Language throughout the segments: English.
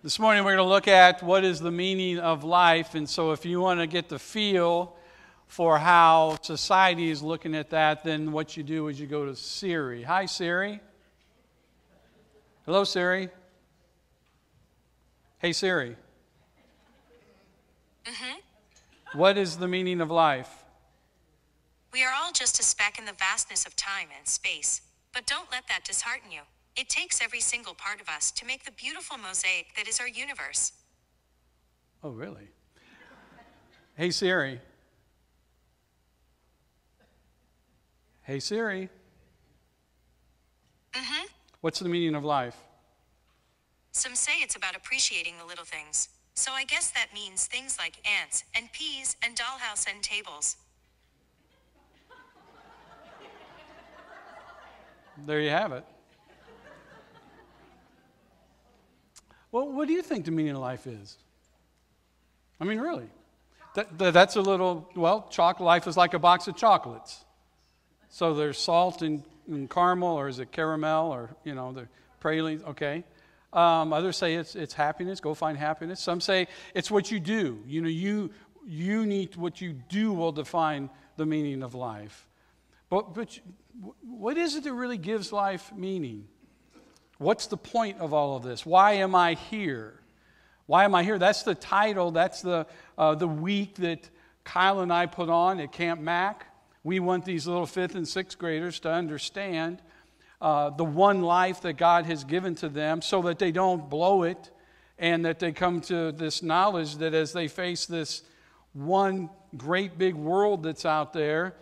This morning we're going to look at what is the meaning of life. And so, if you want to get the feel for how society is looking at that, then what you do is you go to Siri. Hi, Siri. Hello, Siri. Hey, Siri. Mm-hmm. What is the meaning of life? We are all just a speck in the vastness of time and space. But don't let that dishearten you. It takes every single part of us to make the beautiful mosaic that is our universe. Oh, really? Hey, Siri. Hey, Siri. Mm-hmm. What's the meaning of life? Some say it's about appreciating the little things. So I guess that means things like ants and peas and dollhouse and tables. There you have it. Well, what do you think the meaning of life is? I mean, really. That, that, that's a little, well, chocolate, life is like a box of chocolates. So there's salt and, and caramel, or is it caramel, or, you know, the pralines, okay. Um, others say it's, it's happiness, go find happiness. Some say it's what you do. You know, you, you need what you do will define the meaning of life. But, but what is it that really gives life meaning? What's the point of all of this? Why am I here? Why am I here? That's the title, that's the, uh, the week that Kyle and I put on at Camp Mac. We want these little fifth and sixth graders to understand uh, the one life that God has given to them so that they don't blow it and that they come to this knowledge that as they face this one great big world that's out there,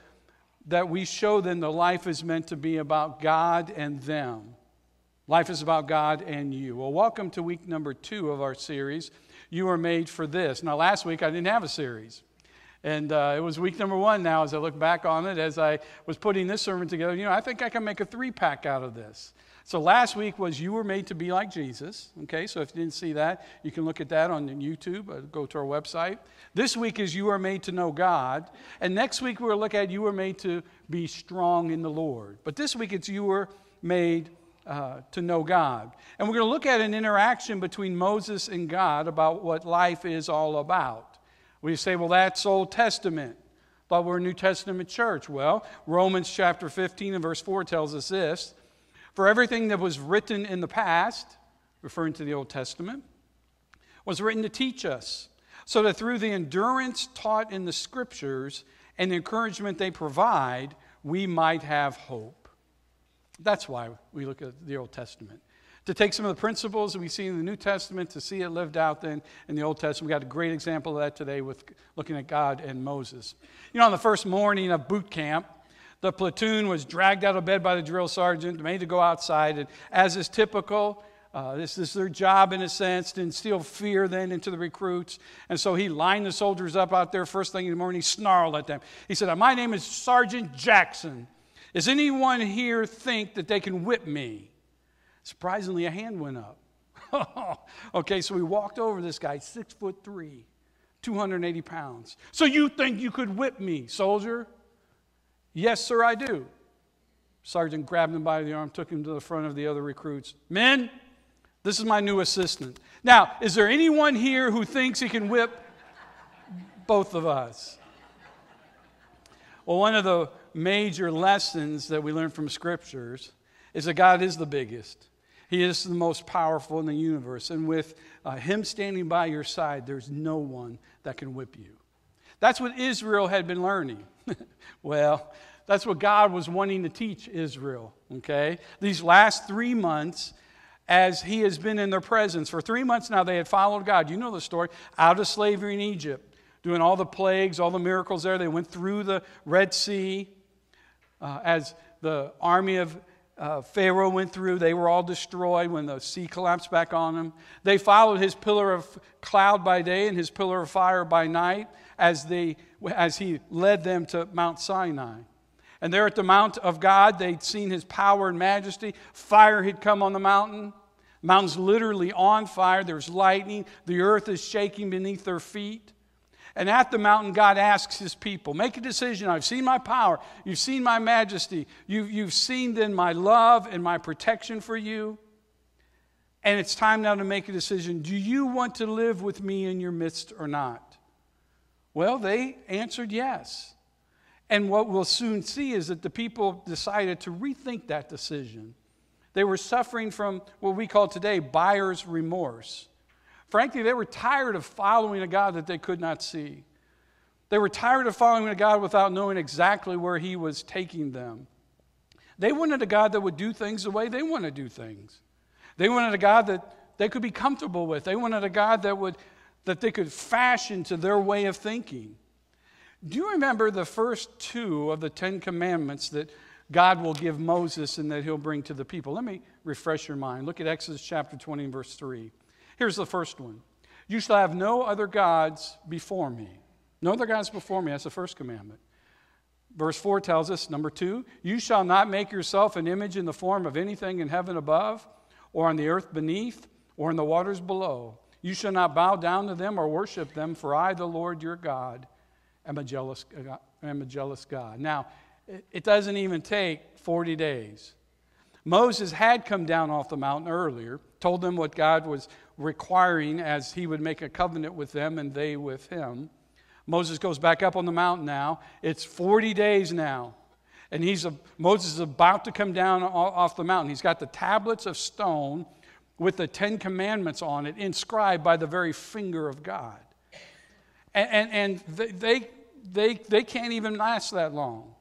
that we show them the life is meant to be about God and them. Life is about God and you. Well, welcome to week number two of our series. You are made for this. Now, last week I didn't have a series. And uh, it was week number one now as I look back on it, as I was putting this sermon together. You know, I think I can make a three pack out of this. So last week was You Were Made to Be Like Jesus. Okay, so if you didn't see that, you can look at that on YouTube. Uh, go to our website. This week is You Are Made to Know God. And next week we'll look at You Were Made to Be Strong in the Lord. But this week it's You Were Made uh, to know God. And we're going to look at an interaction between Moses and God about what life is all about. We say, well, that's Old Testament. But we're a New Testament church. Well, Romans chapter 15 and verse 4 tells us this For everything that was written in the past, referring to the Old Testament, was written to teach us, so that through the endurance taught in the scriptures and the encouragement they provide, we might have hope. That's why we look at the Old Testament. To take some of the principles that we see in the New Testament, to see it lived out then in the Old Testament. We got a great example of that today with looking at God and Moses. You know, on the first morning of boot camp, the platoon was dragged out of bed by the drill sergeant, made to go outside, and as is typical, uh, this is their job in a sense to instill fear then into the recruits. And so he lined the soldiers up out there first thing in the morning, he snarled at them. He said, My name is Sergeant Jackson. Does anyone here think that they can whip me? Surprisingly, a hand went up. okay, so we walked over this guy, six foot three, 280 pounds. So you think you could whip me, soldier? Yes, sir, I do. Sergeant grabbed him by the arm, took him to the front of the other recruits. Men, this is my new assistant. Now, is there anyone here who thinks he can whip both of us? Well, one of the major lessons that we learn from scriptures is that God is the biggest. He is the most powerful in the universe. And with uh, Him standing by your side, there's no one that can whip you. That's what Israel had been learning. well, that's what God was wanting to teach Israel, okay? These last three months, as He has been in their presence. For three months now, they had followed God. You know the story out of slavery in Egypt, doing all the plagues, all the miracles there. They went through the Red Sea uh, as the army of uh, Pharaoh went through, they were all destroyed when the sea collapsed back on them. They followed his pillar of cloud by day and his pillar of fire by night as, they, as he led them to Mount Sinai. And there at the Mount of God, they'd seen his power and majesty. Fire had come on the mountain. The mountain's literally on fire. There's lightning. The earth is shaking beneath their feet. And at the mountain, God asks his people, make a decision. I've seen my power. You've seen my majesty. You've, you've seen then my love and my protection for you. And it's time now to make a decision. Do you want to live with me in your midst or not? Well, they answered yes. And what we'll soon see is that the people decided to rethink that decision. They were suffering from what we call today buyer's remorse. Frankly, they were tired of following a God that they could not see. They were tired of following a God without knowing exactly where He was taking them. They wanted a God that would do things the way they want to do things. They wanted a God that they could be comfortable with. They wanted a God that would that they could fashion to their way of thinking. Do you remember the first two of the Ten Commandments that God will give Moses and that he'll bring to the people? Let me refresh your mind. Look at Exodus chapter 20 and verse 3. Here's the first one You shall have no other gods before me. No other gods before me. That's the first commandment. Verse 4 tells us, number two, you shall not make yourself an image in the form of anything in heaven above, or on the earth beneath, or in the waters below. You shall not bow down to them or worship them, for I, the Lord your God, am a jealous, am a jealous God. Now, it doesn't even take 40 days. Moses had come down off the mountain earlier, told them what God was requiring as he would make a covenant with them and they with him. Moses goes back up on the mountain now. It's 40 days now. And he's a, Moses is about to come down off the mountain. He's got the tablets of stone with the Ten Commandments on it, inscribed by the very finger of God. And, and, and they, they, they can't even last that long.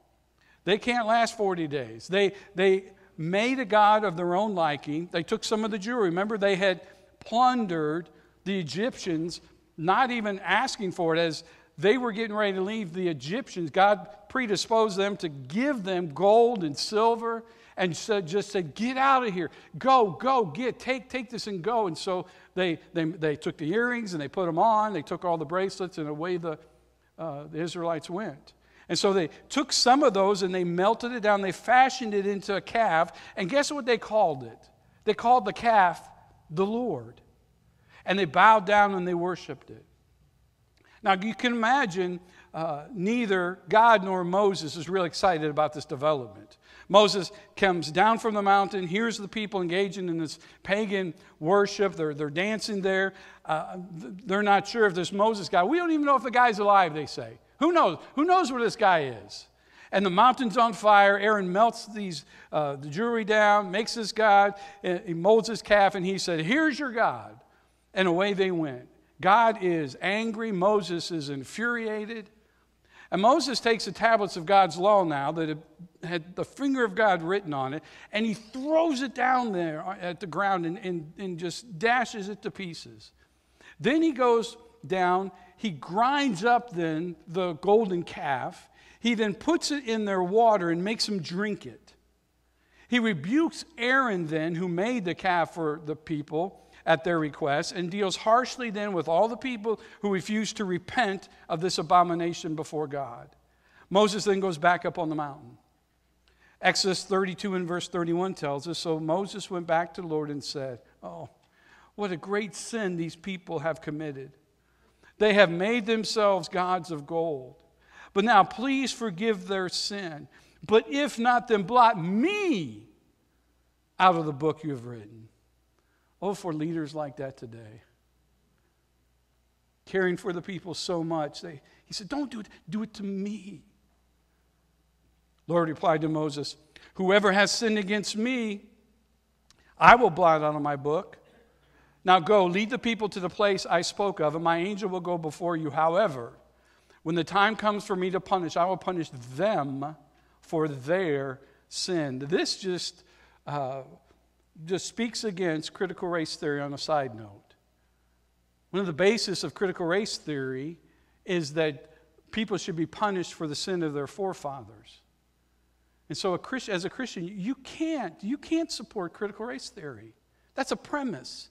They can't last 40 days. They, they made a God of their own liking. They took some of the jewelry. Remember, they had plundered the Egyptians, not even asking for it, as they were getting ready to leave the Egyptians. God predisposed them to give them gold and silver and said, just said, get out of here. Go, go, get, take, take this and go. And so they, they, they took the earrings and they put them on. They took all the bracelets and away the, uh, the Israelites went. And so they took some of those and they melted it down. They fashioned it into a calf. And guess what they called it? They called the calf the Lord. And they bowed down and they worshiped it. Now, you can imagine uh, neither God nor Moses is really excited about this development. Moses comes down from the mountain, hears the people engaging in this pagan worship. They're, they're dancing there. Uh, they're not sure if this Moses guy, we don't even know if the guy's alive, they say. Who knows? Who knows where this guy is? And the mountain's on fire. Aaron melts these, uh, the jewelry down, makes this God, he molds his calf, and he said, Here's your God. And away they went. God is angry. Moses is infuriated. And Moses takes the tablets of God's law now that had the finger of God written on it, and he throws it down there at the ground and, and, and just dashes it to pieces. Then he goes down, he grinds up then the golden calf. He then puts it in their water and makes them drink it. He rebukes Aaron then, who made the calf for the people at their request, and deals harshly then with all the people who refuse to repent of this abomination before God. Moses then goes back up on the mountain. Exodus 32 and verse 31 tells us So Moses went back to the Lord and said, Oh, what a great sin these people have committed. They have made themselves gods of gold. But now please forgive their sin. But if not, then blot me out of the book you have written. Oh, for leaders like that today. Caring for the people so much. They, he said, Don't do it, do it to me. Lord replied to Moses, Whoever has sinned against me, I will blot out of my book. Now go, lead the people to the place I spoke of, and my angel will go before you. However, when the time comes for me to punish, I will punish them for their sin. This just uh, just speaks against critical race theory on a side note. One of the basis of critical race theory is that people should be punished for the sin of their forefathers. And so, a Christian, as a Christian, you can't, you can't support critical race theory. That's a premise.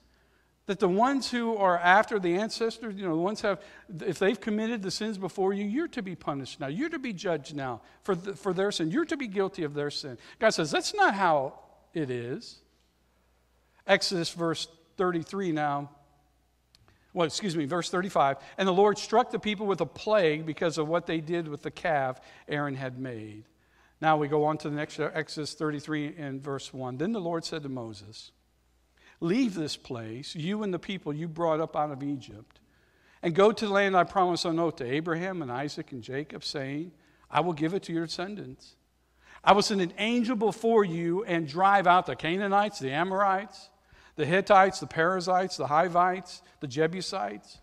That the ones who are after the ancestors, you know, the ones have, if they've committed the sins before you, you're to be punished now. You're to be judged now for, the, for their sin. You're to be guilty of their sin. God says, that's not how it is. Exodus verse 33 now. Well, excuse me, verse 35. And the Lord struck the people with a plague because of what they did with the calf Aaron had made. Now we go on to the next Exodus 33 and verse 1. Then the Lord said to Moses, leave this place, you and the people you brought up out of Egypt, and go to the land I promised on oath to Abraham and Isaac and Jacob, saying, I will give it to your descendants. I will send an angel before you and drive out the Canaanites, the Amorites, the Hittites, the Perizzites, the Hivites, the Jebusites.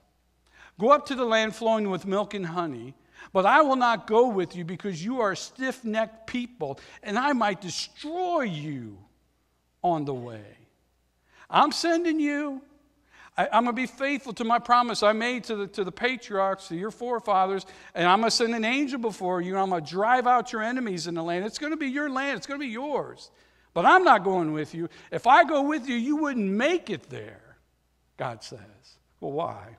Go up to the land flowing with milk and honey, but I will not go with you because you are a stiff necked people, and I might destroy you on the way. I'm sending you. I, am going to be faithful to my promise I made to the, to the patriarchs, to your forefathers, and I'm going to send an angel before you, and I'm going to drive out your enemies in the land. It's going to be your land, it's going to be yours. But I'm not going with you. If I go with you, you wouldn't make it there, God says. Well, why?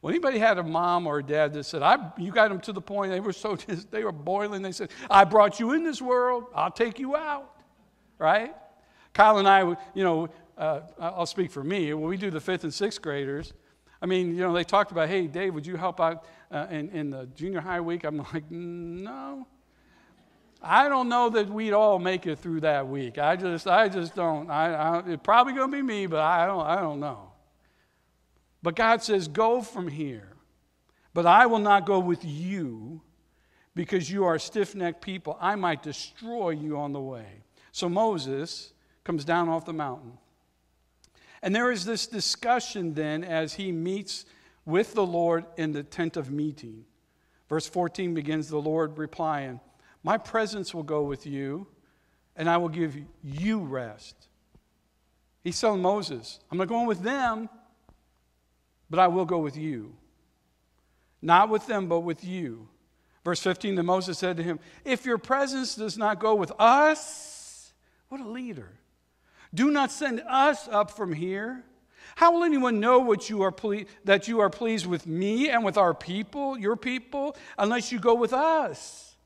Well, anybody had a mom or a dad that said, I, you got them to the point they were so they were boiling, they said, I brought you in this world, I'll take you out. Right? Kyle and I, you know, uh, I'll speak for me. When we do the fifth and sixth graders, I mean, you know, they talked about, hey, Dave, would you help out uh, in, in the junior high week? I'm like, no. I don't know that we'd all make it through that week. I just, I just don't. I, I, it's probably going to be me, but I don't, I don't know. But God says, go from here. But I will not go with you because you are stiff necked people. I might destroy you on the way. So Moses comes down off the mountain. And there is this discussion then as he meets with the Lord in the tent of meeting. Verse 14 begins the Lord replying, My presence will go with you, and I will give you rest. He's telling Moses, I'm not going with them, but I will go with you. Not with them, but with you. Verse 15, then Moses said to him, If your presence does not go with us, what a leader. Do not send us up from here. How will anyone know what you are ple- that you are pleased with me and with our people, your people, unless you go with us?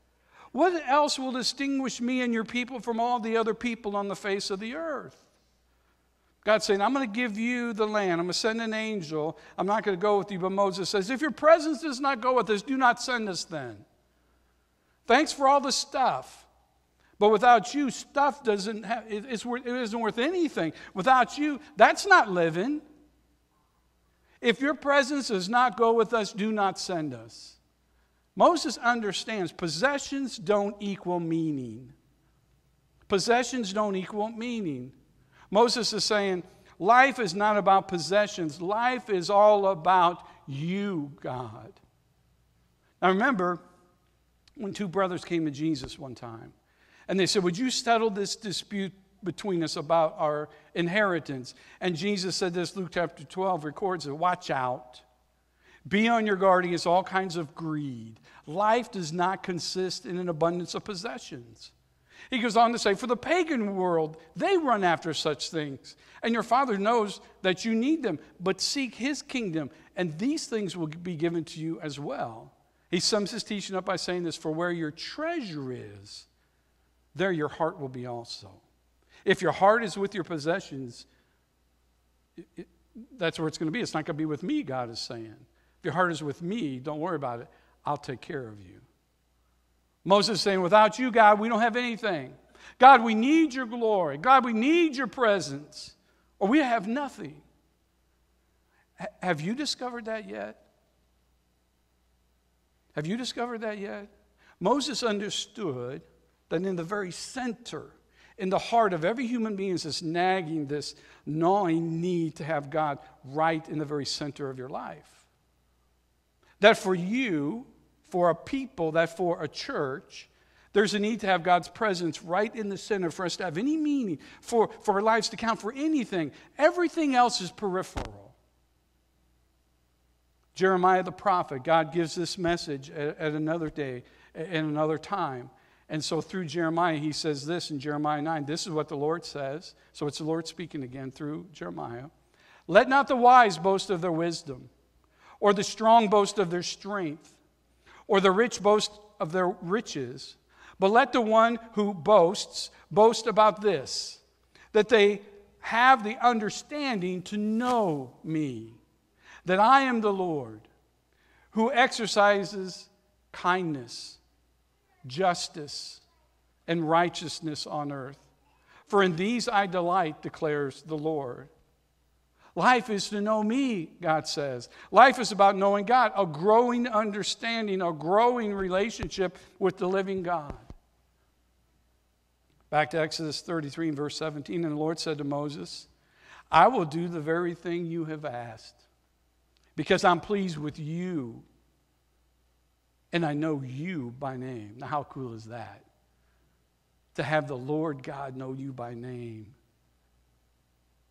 What else will distinguish me and your people from all the other people on the face of the earth? God's saying, I'm going to give you the land. I'm going to send an angel. I'm not going to go with you. But Moses says, If your presence does not go with us, do not send us then. Thanks for all the stuff. But without you, stuff doesn't have, it's worth, it isn't worth anything. Without you, that's not living. If your presence does not go with us, do not send us. Moses understands possessions don't equal meaning. Possessions don't equal meaning. Moses is saying, life is not about possessions, life is all about you, God. Now remember, when two brothers came to Jesus one time, and they said, Would you settle this dispute between us about our inheritance? And Jesus said this, Luke chapter 12 records it Watch out. Be on your guard against all kinds of greed. Life does not consist in an abundance of possessions. He goes on to say, For the pagan world, they run after such things. And your Father knows that you need them, but seek His kingdom, and these things will be given to you as well. He sums his teaching up by saying this For where your treasure is, there your heart will be also. If your heart is with your possessions, it, it, that's where it's going to be. It's not going to be with me, God is saying. If your heart is with me, don't worry about it. I'll take care of you. Moses saying, Without you, God, we don't have anything. God, we need your glory. God, we need your presence, or we have nothing. H- have you discovered that yet? Have you discovered that yet? Moses understood that in the very center, in the heart of every human being is this nagging, this gnawing need to have God right in the very center of your life. That for you, for a people, that for a church, there's a need to have God's presence right in the center for us to have any meaning, for, for our lives to count for anything. Everything else is peripheral. Jeremiah the prophet, God gives this message at, at another day, at another time. And so through Jeremiah, he says this in Jeremiah 9. This is what the Lord says. So it's the Lord speaking again through Jeremiah. Let not the wise boast of their wisdom, or the strong boast of their strength, or the rich boast of their riches, but let the one who boasts boast about this that they have the understanding to know me, that I am the Lord who exercises kindness justice, and righteousness on earth. For in these I delight, declares the Lord. Life is to know me, God says. Life is about knowing God, a growing understanding, a growing relationship with the living God. Back to Exodus 33 and verse 17, and the Lord said to Moses, I will do the very thing you have asked because I'm pleased with you and I know you by name. Now, how cool is that? To have the Lord God know you by name.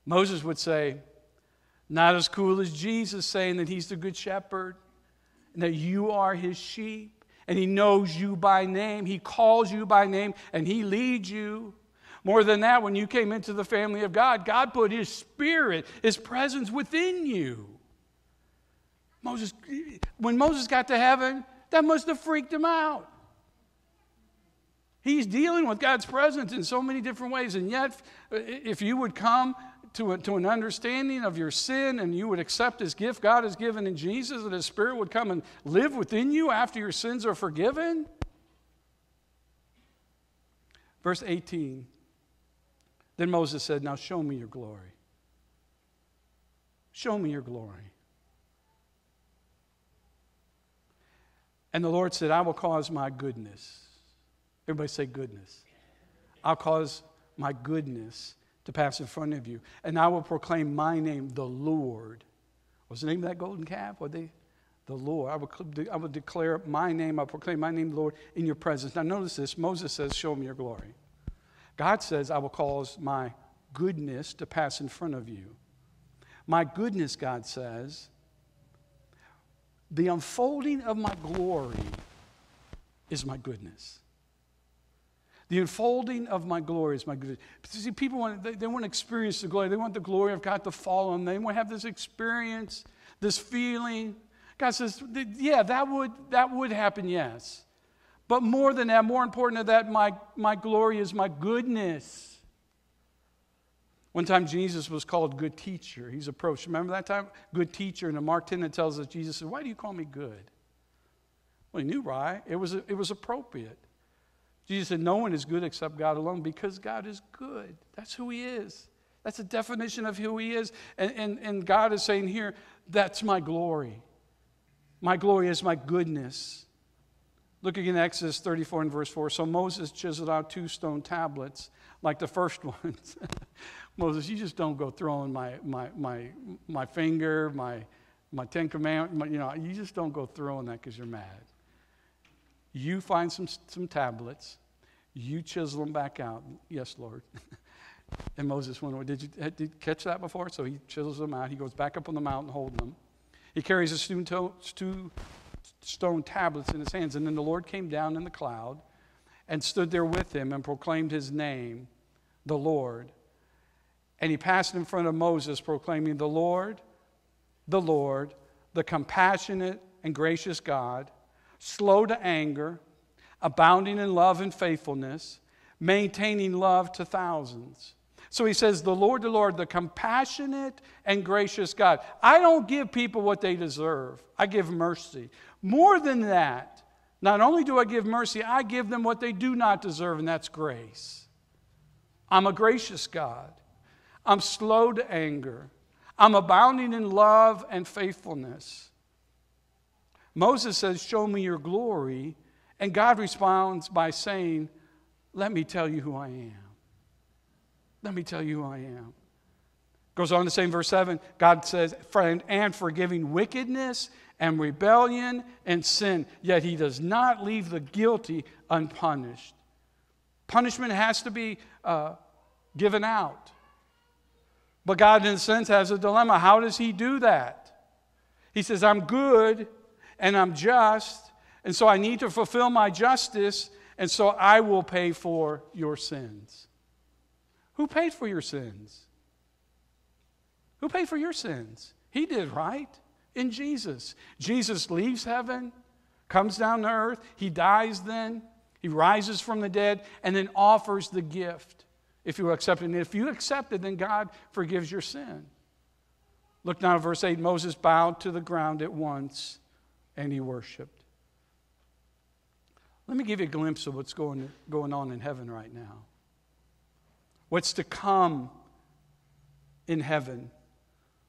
Moses would say, not as cool as Jesus saying that he's the good shepherd and that you are his sheep and he knows you by name. He calls you by name and he leads you. More than that, when you came into the family of God, God put his spirit, his presence within you. Moses, when Moses got to heaven, that must have freaked him out. He's dealing with God's presence in so many different ways. And yet, uh, if you would come to, a, to an understanding of your sin and you would accept His gift God has given in Jesus, that His Spirit would come and live within you after your sins are forgiven? Verse 18 Then Moses said, Now show me your glory. Show me your glory. And the Lord said, I will cause my goodness. Everybody say goodness. I'll cause my goodness to pass in front of you. And I will proclaim my name, the Lord. What's the name of that golden calf? What they? The Lord. I will, I will declare my name, I'll proclaim my name, Lord, in your presence. Now, notice this Moses says, Show me your glory. God says, I will cause my goodness to pass in front of you. My goodness, God says, the unfolding of my glory is my goodness. The unfolding of my glory is my goodness. See, people want, they, they want to experience the glory. They want the glory of God to fall on them. They want to have this experience, this feeling. God says, yeah, that would, that would happen, yes. But more than that, more important than that, my, my glory is my goodness. One time Jesus was called good teacher. He's approached. Remember that time? Good teacher. And in Mark 10 it tells us Jesus said, Why do you call me good? Well, he knew, right? It was, it was appropriate. Jesus said, No one is good except God alone because God is good. That's who He is. That's a definition of who He is. And, and, and God is saying here, That's my glory. My glory is my goodness. Look again Exodus 34 and verse 4. So Moses chiseled out two stone tablets like the first ones. Moses, you just don't go throwing my, my, my, my finger, my, my Ten Commandments, you know, you just don't go throwing that because you're mad. You find some, some tablets, you chisel them back out. Yes, Lord. and Moses went, did you, did you catch that before? So he chisels them out. He goes back up on the mountain holding them. He carries his two stone tablets in his hands. And then the Lord came down in the cloud and stood there with him and proclaimed his name, the Lord. And he passed in front of Moses, proclaiming, The Lord, the Lord, the compassionate and gracious God slow to anger, abounding in love and faithfulness, maintaining love to thousands. So he says, The Lord, the Lord, the compassionate and gracious God. I don't give people what they deserve, I give mercy. More than that, not only do I give mercy, I give them what they do not deserve, and that's grace. I'm a gracious God. I'm slow to anger. I'm abounding in love and faithfulness. Moses says, Show me your glory. And God responds by saying, Let me tell you who I am. Let me tell you who I am. Goes on to say in verse 7 God says, Friend, and forgiving wickedness and rebellion and sin, yet he does not leave the guilty unpunished. Punishment has to be uh, given out. But God, in a sense, has a dilemma. How does he do that? He says, I'm good and I'm just, and so I need to fulfill my justice, and so I will pay for your sins. Who paid for your sins? Who paid for your sins? He did, right? In Jesus. Jesus leaves heaven, comes down to earth, he dies then, he rises from the dead, and then offers the gift if you accept it. And if you accept it, then God forgives your sin. Look now at verse 8 Moses bowed to the ground at once and he worshiped. Let me give you a glimpse of what's going, going on in heaven right now. What's to come in heaven.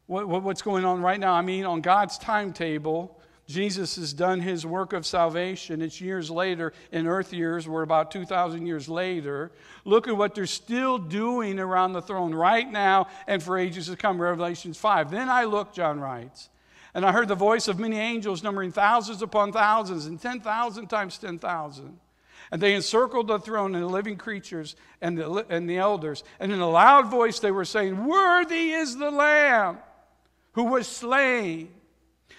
what, what, what's going on right now. I mean, on God's timetable, Jesus has done his work of salvation. It's years later. In earth years, we're about 2,000 years later. Look at what they're still doing around the throne right now and for ages to come. Revelations 5. Then I looked, John writes, and I heard the voice of many angels, numbering thousands upon thousands and 10,000 times 10,000. And they encircled the throne and the living creatures and the, and the elders. And in a loud voice they were saying, Worthy is the Lamb who was slain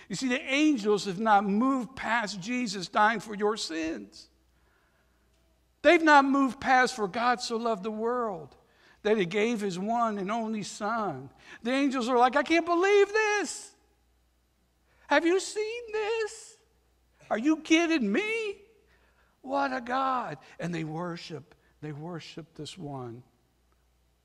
you see, the angels have not moved past Jesus dying for your sins. They've not moved past, for God so loved the world that he gave his one and only Son. The angels are like, I can't believe this. Have you seen this? Are you kidding me? What a God. And they worship, they worship this one.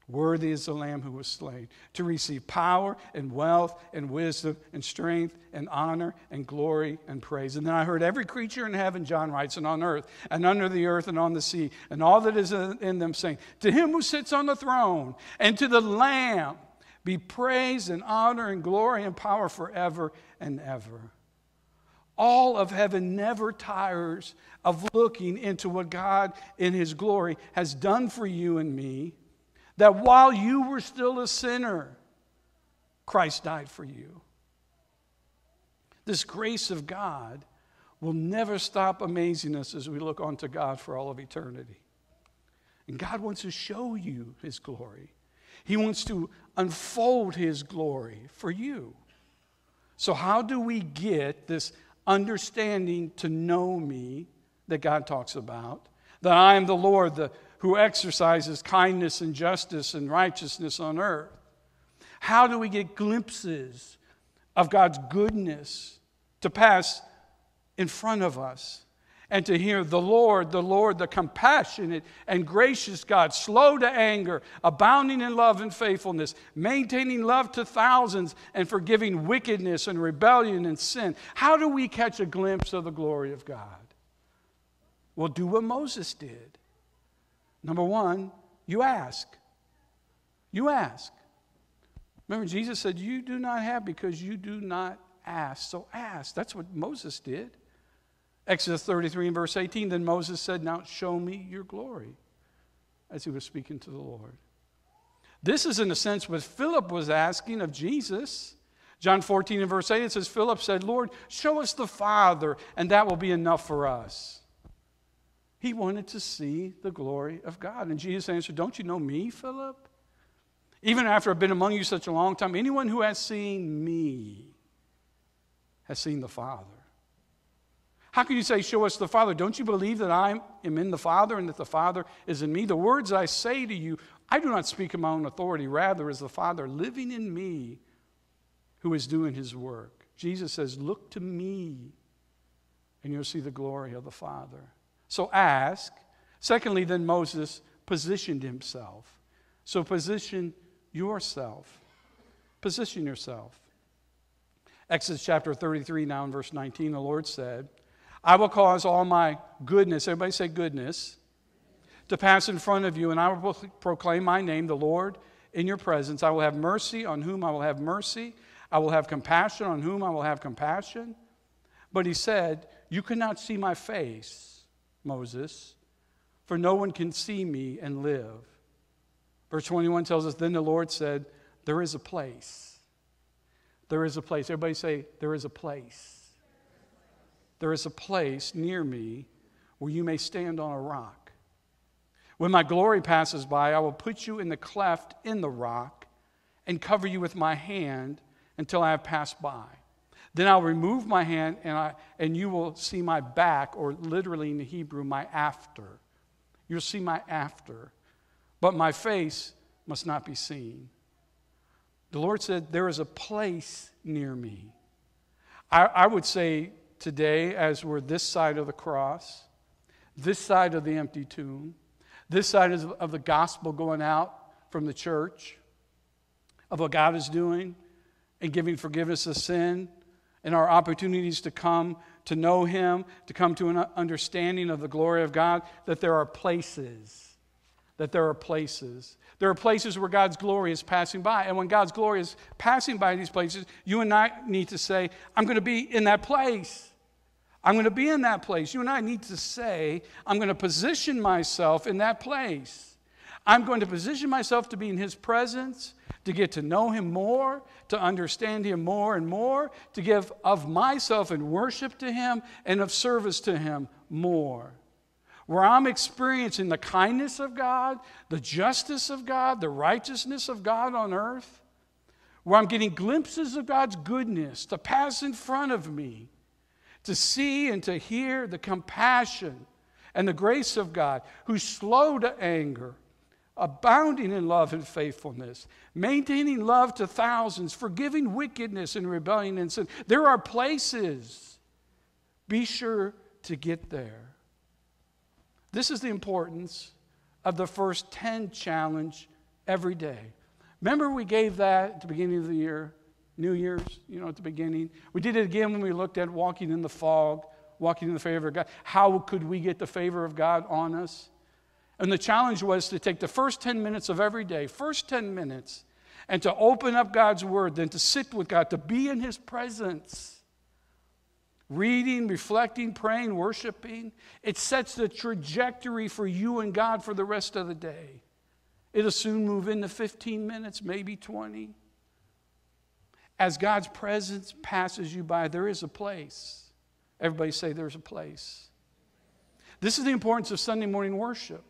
Worthy is the Lamb who was slain to receive power and wealth and wisdom and strength and honor and glory and praise. And then I heard every creature in heaven, John writes, and on earth and under the earth and on the sea and all that is in them saying, To him who sits on the throne and to the Lamb be praise and honor and glory and power forever and ever. All of heaven never tires of looking into what God in his glory has done for you and me that while you were still a sinner, Christ died for you. This grace of God will never stop amazing us as we look onto God for all of eternity. And God wants to show you His glory, He wants to unfold His glory for you. So, how do we get this understanding to know me that God talks about? That I am the Lord, the who exercises kindness and justice and righteousness on earth? How do we get glimpses of God's goodness to pass in front of us? and to hear the Lord, the Lord, the compassionate and gracious God, slow to anger, abounding in love and faithfulness, maintaining love to thousands, and forgiving wickedness and rebellion and sin. How do we catch a glimpse of the glory of God? Well, do what Moses did. Number one, you ask. You ask. Remember, Jesus said, You do not have because you do not ask. So ask. That's what Moses did. Exodus 33 and verse 18 Then Moses said, Now show me your glory, as he was speaking to the Lord. This is, in a sense, what Philip was asking of Jesus. John 14 and verse 8, it says, Philip said, Lord, show us the Father, and that will be enough for us. He wanted to see the glory of God. And Jesus answered, Don't you know me, Philip? Even after I've been among you such a long time, anyone who has seen me has seen the Father. How can you say, Show us the Father? Don't you believe that I am in the Father and that the Father is in me? The words I say to you, I do not speak in my own authority. Rather, is the Father living in me who is doing his work. Jesus says, Look to me, and you'll see the glory of the Father. So ask. Secondly, then Moses positioned himself. So position yourself. Position yourself. Exodus chapter 33, now in verse 19, the Lord said, I will cause all my goodness, everybody say goodness, to pass in front of you, and I will proclaim my name, the Lord, in your presence. I will have mercy on whom I will have mercy. I will have compassion on whom I will have compassion. But he said, You cannot see my face Moses, for no one can see me and live. Verse 21 tells us Then the Lord said, There is a place. There is a place. Everybody say, There is a place. There is a place near me where you may stand on a rock. When my glory passes by, I will put you in the cleft in the rock and cover you with my hand until I have passed by. Then I'll remove my hand and, I, and you will see my back, or literally in the Hebrew, my after. You'll see my after. But my face must not be seen. The Lord said, There is a place near me. I, I would say today, as we're this side of the cross, this side of the empty tomb, this side of the gospel going out from the church, of what God is doing and giving forgiveness of sin and our opportunities to come to know Him, to come to an understanding of the glory of God, that there are places. that there are places. There are places where God's glory is passing by. And when God's glory is passing by these places, you and I need to say, I'm going to be in that place. I'm going to be in that place. You and I need to say, I'm going to position myself in that place. I'm going to position myself to be in His presence, to get to know Him more, to understand Him more and more, to give of myself in worship to Him and of service to Him more. Where I'm experiencing the kindness of God, the justice of God, the righteousness of God on earth, where I'm getting glimpses of God's goodness to pass in front of me, to see and to hear the compassion and the grace of God, who's slow to anger, abounding in love and faithfulness, maintaining love to thousands, forgiving wickedness and rebellion and sin. There are places. Be sure to get there. This is the importance of the first 10 challenge every day. Remember, we gave that at the beginning of the year, New Year's, you know, at the beginning. We did it again when we looked at walking in the fog, walking in the favor of God. How could we get the favor of God on us? And the challenge was to take the first 10 minutes of every day, first 10 minutes, and to open up God's Word, then to sit with God, to be in His presence reading, reflecting, praying, worshiping. It sets the trajectory for you and God for the rest of the day. It'll soon move into 15 minutes, maybe 20. As God's presence passes you by, there is a place. Everybody say there's a place. This is the importance of Sunday morning worship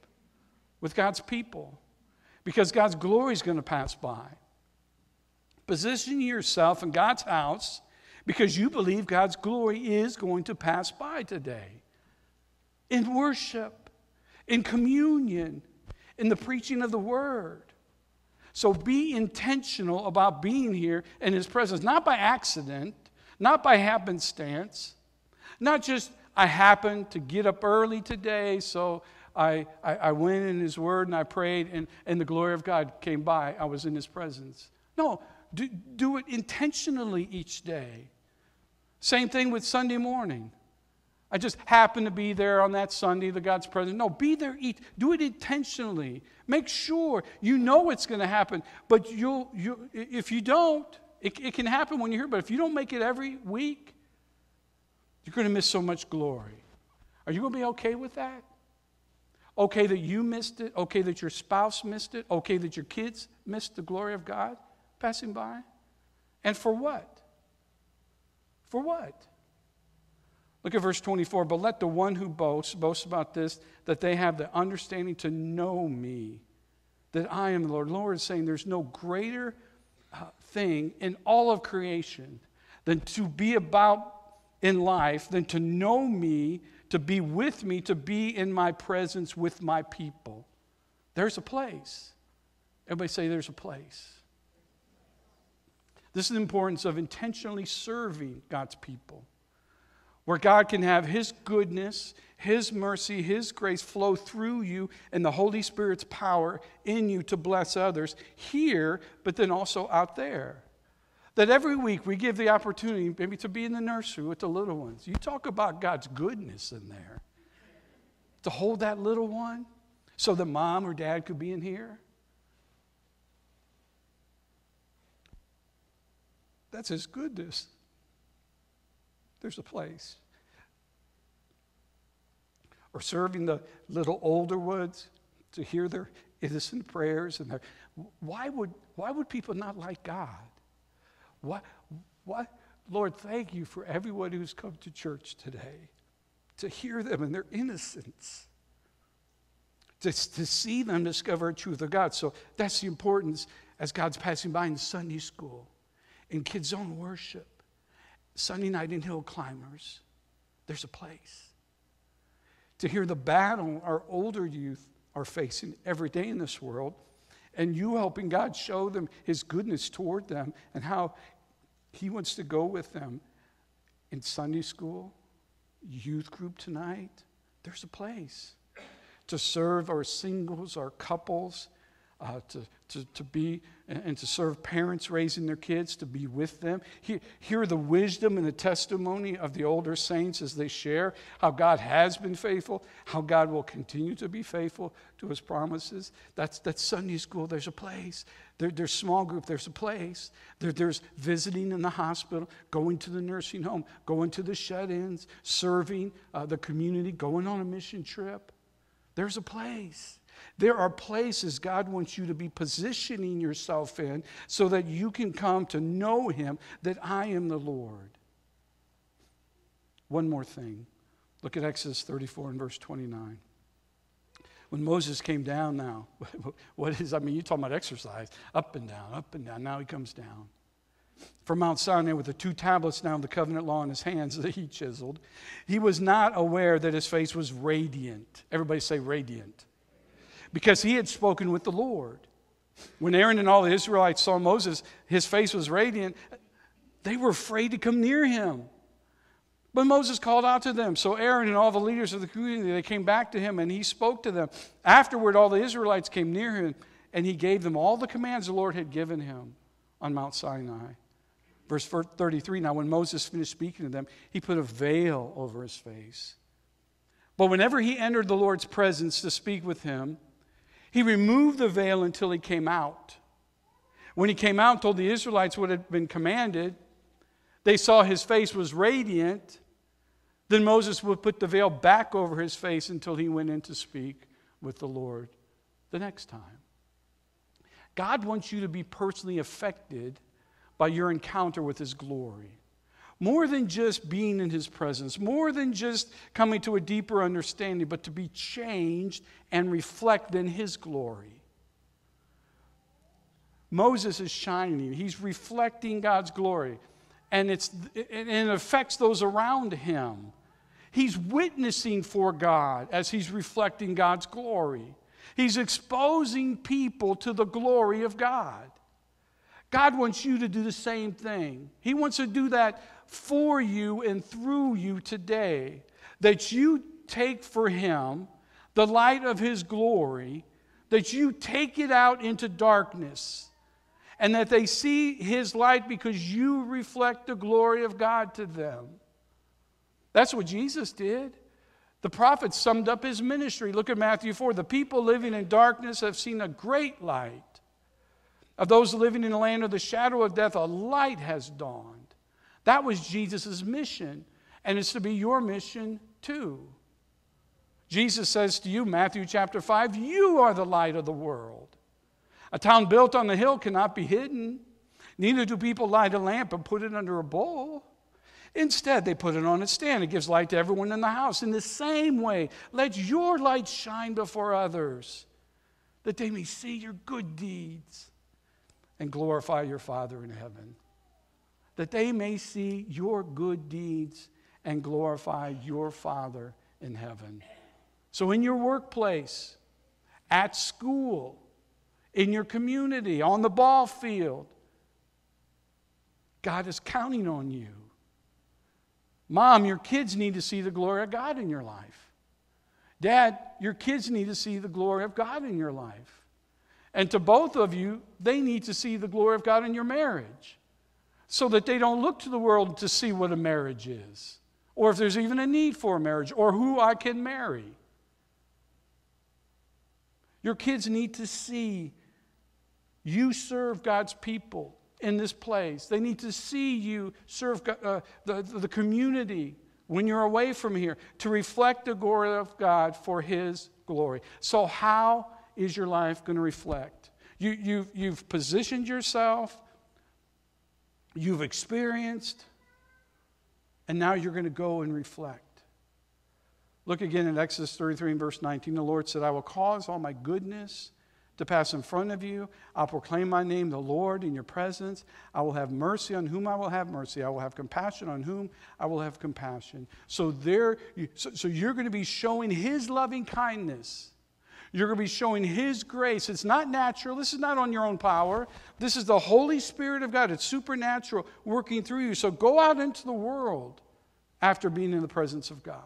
with God's people because God's glory is going to pass by. Position yourself in God's house because you believe God's glory is going to pass by today. In worship, in communion, in the preaching of the word. So be intentional about being here in His presence, not by accident, not by happenstance, not just I happened to get up early today, so I, I, I, went in His Word and I prayed, and, and the glory of God came by. I was in His presence. No, do, do it intentionally each day. Same thing with Sunday morning. I just happen to be there on that Sunday, the God's presence. No, be there, eat, do it intentionally. Make sure you know it's going to happen. But you'll, you, if you don't, it, it can happen when you're here, but if you don't make it every week, you're going to miss so much glory. Are you going to be okay with that? Okay that you missed it? Okay that your spouse missed it? Okay that your kids missed the glory of God passing by? And for what? For what? Look at verse 24. But let the one who boasts boast about this, that they have the understanding to know me, that I am the Lord. Lord is saying there's no greater uh, thing in all of creation than to be about in life, than to know me, to be with me, to be in my presence with my people. There's a place. Everybody say there's a place. This is the importance of intentionally serving God's people, where God can have His goodness, His mercy, His grace flow through you and the Holy Spirit's power in you to bless others here, but then also out there. That every week we give the opportunity maybe to be in the nursery with the little ones. You talk about God's goodness in there. To hold that little one so that mom or dad could be in here That's His goodness. There's a place. Or serving the little older ones to hear their innocent prayers and their why would why would people not like God? Why, why, Lord, thank you for everyone who's come to church today. To hear them and their innocence. To, to see them discover a truth of God. So that's the importance as God's passing by in Sunday school in Kids Zone worship, Sunday night in Hill Climbers, there's a place. To hear the battle our older youth are facing every day in this world, and you helping God show them His goodness toward them and how He wants to go with them in Sunday school, youth group tonight, there's a place. To serve our singles, our couples, uh, to, to, to be and, to serve parents raising their kids, to be with them. Hear, hear the wisdom and the testimony of the older saints as they share how God has been faithful, how God will continue to be faithful to his promises. That's, that's Sunday school. There's a place. There, there's small group. There's a place. There, there's visiting in the hospital, going to the nursing home, going to the shut ins, serving uh, the community, going on a mission trip. There's a place. There are places God wants you to be positioning yourself in so that you can come to know Him, that I am the Lord. One more thing. Look at Exodus 34 and verse 29. When Moses came down now, what is, I mean, you're talking about exercise, up and down, up and down. Now he comes down. From Mount Sinai with the two tablets now, the covenant law in his hands that he chiseled. He was not aware that his face was radiant. Everybody say radiant because he had spoken with the Lord. When Aaron and all the Israelites saw Moses, his face was radiant. They were afraid to come near him. But Moses called out to them. So Aaron and all the leaders of the community, they came back to him and he spoke to them. Afterward, all the Israelites came near him and he gave them all the commands the Lord had given him on Mount Sinai. Verse 33 Now, when Moses finished speaking to them, he put a veil over his face. But whenever he entered the Lord's presence to speak with him, he removed the veil until he came out. When he came out and told the Israelites what had been commanded, they saw his face was radiant. Then Moses would put the veil back over his face until he went in to speak with the Lord the next time. God wants you to be personally affected by your encounter with his glory. More than just being in his presence, more than just coming to a deeper understanding, but to be changed and reflect in his glory. Moses is shining, he's reflecting God's glory, and, it's, and it affects those around him. He's witnessing for God as he's reflecting God's glory. He's exposing people to the glory of God. God wants you to do the same thing. He wants to do that for you and through you today. That you take for Him the light of His glory, that you take it out into darkness, and that they see His light because you reflect the glory of God to them. That's what Jesus did. The prophets summed up his ministry. Look at Matthew 4. The people living in darkness have seen a great light. Of those living in the land of the shadow of death, a light has dawned. That was Jesus' mission, and it's to be your mission too. Jesus says to you, Matthew chapter 5, you are the light of the world. A town built on the hill cannot be hidden. Neither do people light a lamp and put it under a bowl. Instead, they put it on a stand. It gives light to everyone in the house. In the same way, let your light shine before others, that they may see your good deeds and glorify your Father in heaven, that they may see your good deeds and glorify your Father in heaven. So, in your workplace, at school, in your community, on the ball field, God is counting on you. Mom, your kids need to see the glory of God in your life. Dad, your kids need to see the glory of God in your life. And to both of you, they need to see the glory of God in your marriage so that they don't look to the world to see what a marriage is, or if there's even a need for a marriage, or who I can marry. Your kids need to see you serve God's people in this place. They need to see you serve uh, the, the community when you're away from here to reflect the glory of God for His glory. So, how is your life going to reflect? You, you've, you've positioned yourself, you've experienced, and now you're going to go and reflect. Look again at Exodus 33 and verse 19. The Lord said, I will cause all my goodness to pass in front of you. I'll proclaim my name, the Lord, in your presence. I will have mercy on whom I will have mercy. I will have compassion on whom I will have compassion. So there, so, so you're going to be showing His loving kindness you're going to be showing His grace. It's not natural. This is not on your own power. This is the Holy Spirit of God. It's supernatural working through you. So go out into the world after being in the presence of God.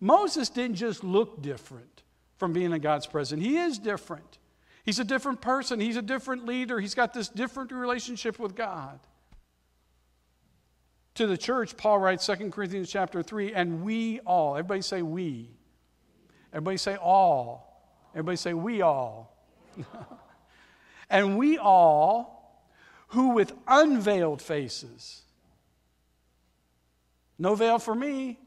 Moses didn't just look different from being in God's presence, he is different. He's a different person. He's a different leader. He's got this different relationship with God. To the church, Paul writes 2 Corinthians chapter 3, and we all, everybody say we. Everybody say all. Everybody say we all. and we all, who with unveiled faces, no veil for me.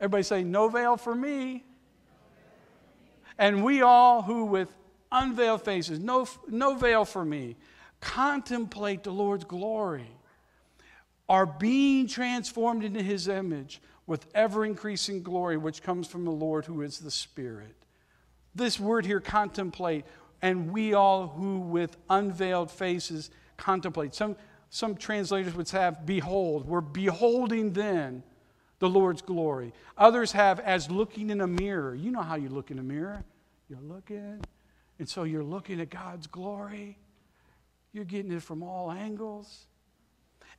Everybody say, no veil for me. And we all who with unveiled faces, no, no veil for me, contemplate the Lord's glory, are being transformed into his image with ever increasing glory, which comes from the Lord who is the Spirit. This word here, contemplate, and we all who with unveiled faces contemplate. Some, some translators would have behold. We're beholding then the Lord's glory. Others have as looking in a mirror. You know how you look in a mirror. You're looking, and so you're looking at God's glory. You're getting it from all angles.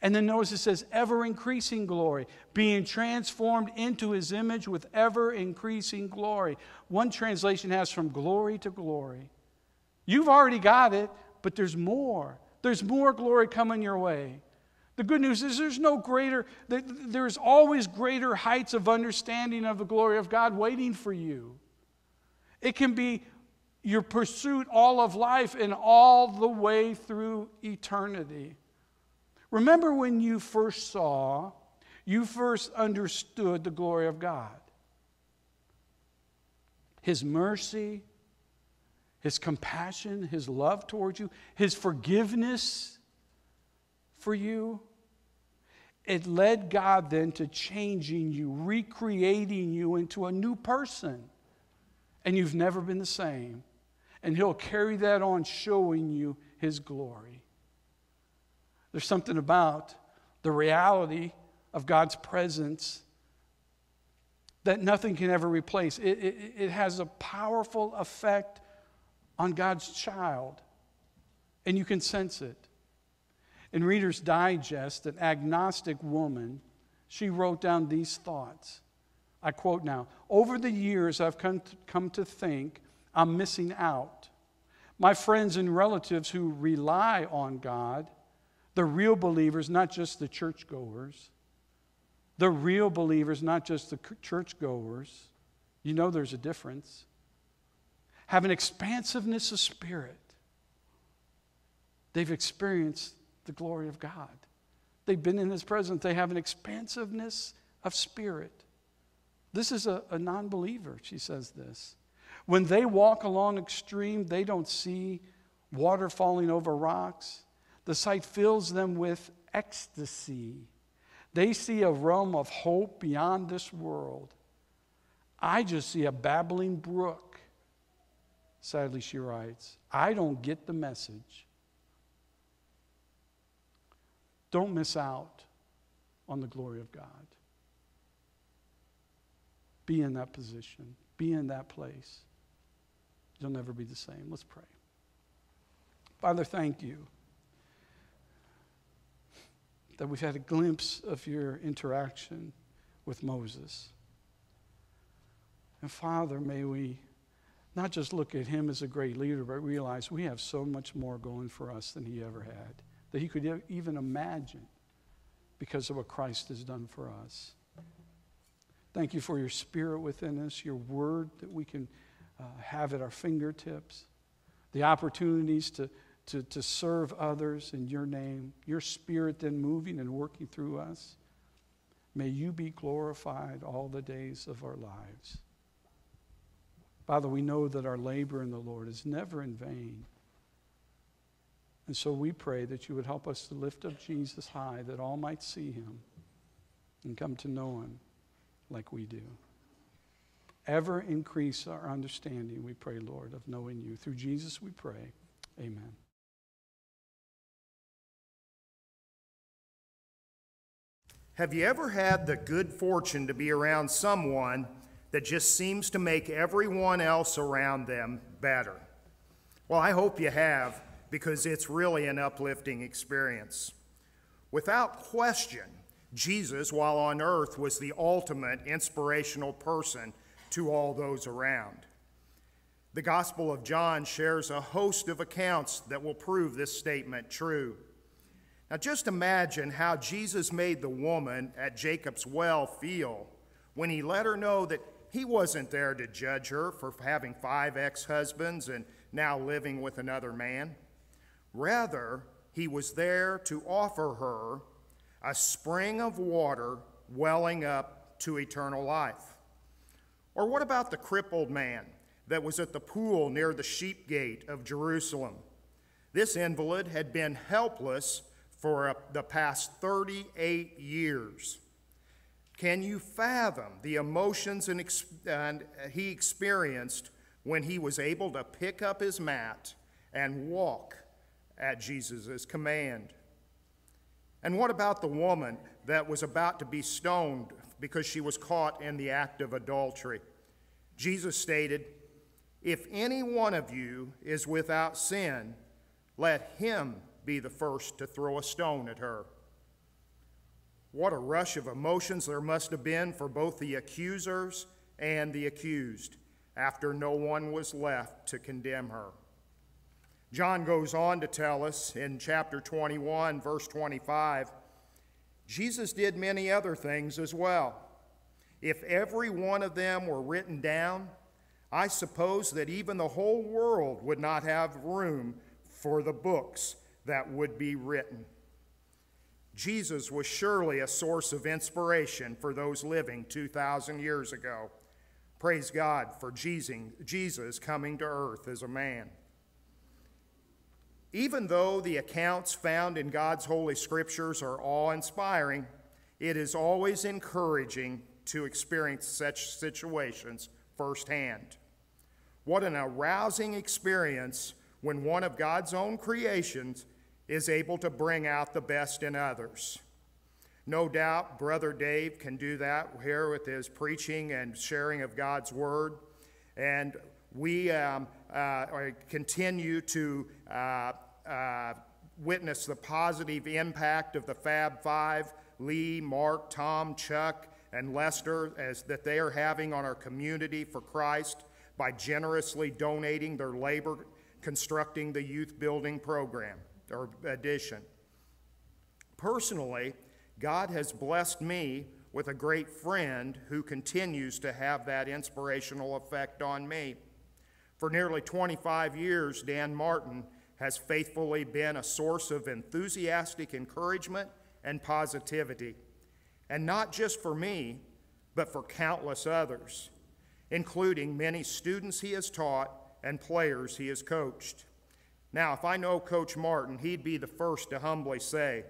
And then notice it says, ever increasing glory, being transformed into his image with ever increasing glory. One translation has from glory to glory. You've already got it, but there's more. There's more glory coming your way. The good news is there's no greater, there's always greater heights of understanding of the glory of God waiting for you. It can be your pursuit all of life and all the way through eternity. Remember when you first saw, you first understood the glory of God. His mercy, His compassion, His love towards you, His forgiveness for you. It led God then to changing you, recreating you into a new person. And you've never been the same. And He'll carry that on, showing you His glory. There's something about the reality of God's presence that nothing can ever replace. It, it, it, has a powerful effect on God's child, and you can sense it. In Reader's Digest, an agnostic woman, she wrote down these thoughts. I quote now Over the years, I've come to, come to think I'm missing out. My friends and relatives who rely on God the real believers, not just the churchgoers. The real believers, not just the churchgoers. You know there's a difference. Have an expansiveness of spirit. They've experienced the glory of God. They've been in His presence. They have an expansiveness of spirit. This is a, a non believer, she says this. When they walk along extreme, they don't see water falling over rocks. The sight fills them with ecstasy. They see a realm of hope beyond this world. I just see a babbling brook. Sadly, she writes, I don't get the message. Don't miss out on the glory of God. Be in that position, be in that place. You'll never be the same. Let's pray. Father, thank you that we've had a glimpse of your interaction with Moses. And Father, may we not just look at him as a great leader, but realize we have so much more going for us than he ever had, that he could even imagine because of what Christ has done for us. Thank you for your spirit within us, your word that we can uh, have at our fingertips, the opportunities to to, to serve others in your name, your spirit then moving and working through us. May you be glorified all the days of our lives. Father, we know that our labor in the Lord is never in vain. And so we pray that you would help us to lift up Jesus high, that all might see him and come to know him like we do. Ever increase our understanding, we pray, Lord, of knowing you. Through Jesus we pray. Amen. Have you ever had the good fortune to be around someone that just seems to make everyone else around them better? Well, I hope you have, because it's really an uplifting experience. Without question, Jesus, while on earth, was the ultimate inspirational person to all those around. The Gospel of John shares a host of accounts that will prove this statement true. Now, just imagine how Jesus made the woman at Jacob's well feel when he let her know that he wasn't there to judge her for having five ex husbands and now living with another man. Rather, he was there to offer her a spring of water welling up to eternal life. Or what about the crippled man that was at the pool near the sheep gate of Jerusalem? This invalid had been helpless for the past 38 years. Can you fathom the emotions and, and he experienced when he was able to pick up his mat and walk at Jesus' command? And what about the woman that was about to be stoned because she was caught in the act of adultery? Jesus stated, If any one of you is without sin, let him be the first to throw a stone at her. What a rush of emotions there must have been for both the accusers and the accused after no one was left to condemn her. John goes on to tell us in chapter 21, verse 25 Jesus did many other things as well. If every one of them were written down, I suppose that even the whole world would not have room for the books that would be written. Jesus was surely a source of inspiration for those living 2,000 years ago. Praise God for Jesus coming to earth as a man. Even though the accounts found in God's holy scriptures are awe inspiring, it is always encouraging to experience such situations firsthand. What an arousing experience when one of God's own creations is able to bring out the best in others. No doubt, Brother Dave can do that here with his preaching and sharing of God's Word. And we um, uh, continue to uh, uh, witness the positive impact of the Fab Five Lee, Mark, Tom, Chuck, and Lester as that they are having on our community for Christ by generously donating their labor constructing the youth building program or addition. Personally, God has blessed me with a great friend who continues to have that inspirational effect on me. For nearly 25 years, Dan Martin has faithfully been a source of enthusiastic encouragement and positivity, and not just for me, but for countless others, including many students he has taught and players he has coached. Now, if I know Coach Martin, he'd be the first to humbly say,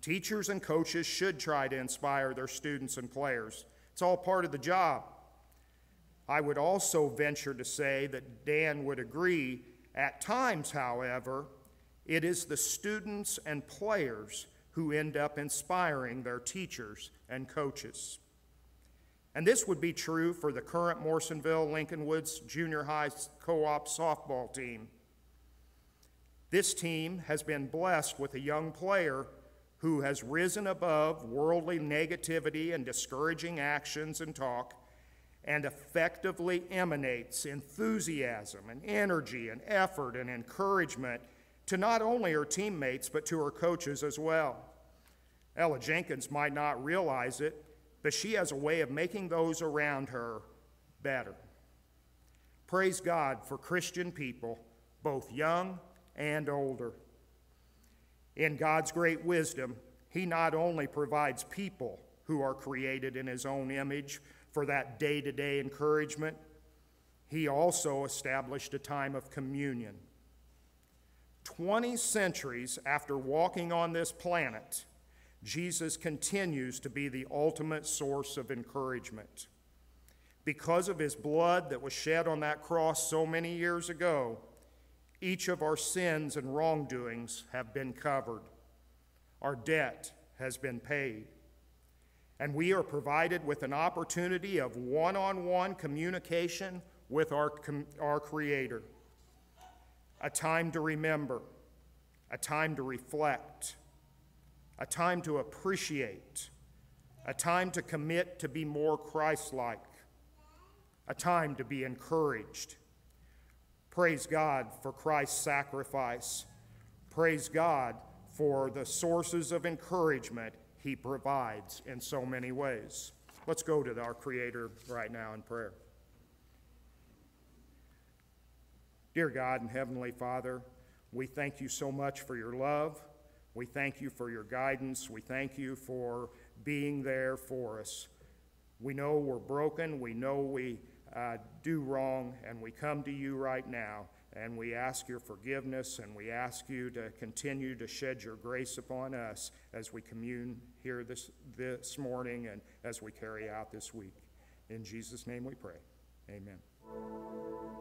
Teachers and coaches should try to inspire their students and players. It's all part of the job. I would also venture to say that Dan would agree. At times, however, it is the students and players who end up inspiring their teachers and coaches. And this would be true for the current Morrisonville Lincoln Woods Junior High co op softball team. This team has been blessed with a young player who has risen above worldly negativity and discouraging actions and talk and effectively emanates enthusiasm and energy and effort and encouragement to not only her teammates but to her coaches as well. Ella Jenkins might not realize it, but she has a way of making those around her better. Praise God for Christian people, both young and older. In God's great wisdom, He not only provides people who are created in His own image for that day to day encouragement, He also established a time of communion. 20 centuries after walking on this planet, Jesus continues to be the ultimate source of encouragement. Because of his blood that was shed on that cross so many years ago, each of our sins and wrongdoings have been covered. Our debt has been paid. And we are provided with an opportunity of one on one communication with our, our Creator. A time to remember, a time to reflect, a time to appreciate, a time to commit to be more Christ like, a time to be encouraged Praise God for Christ's sacrifice. Praise God for the sources of encouragement He provides in so many ways. Let's go to our Creator right now in prayer. Dear God and Heavenly Father, we thank you so much for your love. We thank you for your guidance. We thank you for being there for us. We know we're broken. We know we uh, do wrong, and we come to you right now, and we ask your forgiveness, and we ask you to continue to shed your grace upon us as we commune here this, this morning and as we carry out this week. In Jesus' name we pray. Amen.